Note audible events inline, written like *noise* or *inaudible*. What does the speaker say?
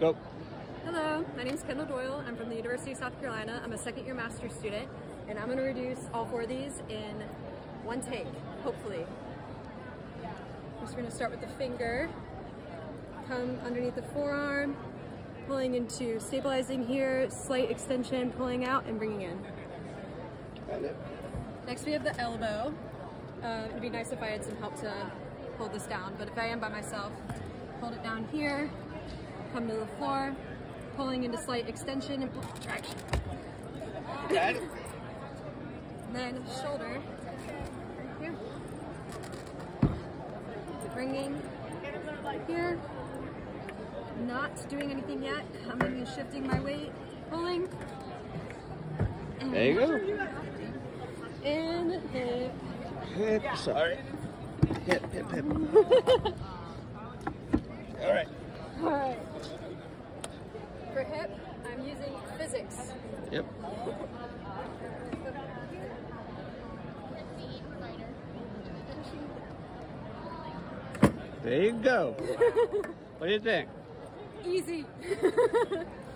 Go. Hello, my name is Kendall Doyle. I'm from the University of South Carolina. I'm a second year master's student, and I'm going to reduce all four of these in one take, hopefully. First, we're going to start with the finger, come underneath the forearm, pulling into stabilizing here, slight extension, pulling out, and bringing in. Next, we have the elbow. Uh, it'd be nice if I had some help to hold this down, but if I am by myself, hold it down here, come to the floor, pulling into slight extension and traction. And then shoulder, right here. Bringing here. Not doing anything yet. Coming and shifting my weight. Pulling. And There you go. In, hip. Hip, sorry. Hip, hip, hip. *laughs* For hip, I'm using physics. Yep. There you go. *laughs* what do you think? Easy. *laughs*